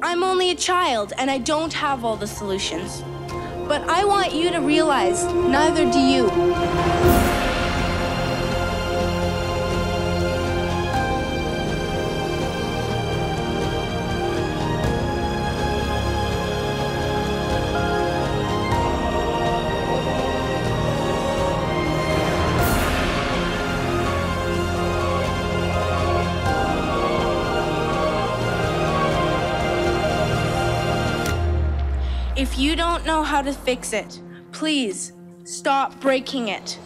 I'm only a child and I don't have all the solutions. But I want you to realize neither do you. If you don't know how to fix it, please stop breaking it.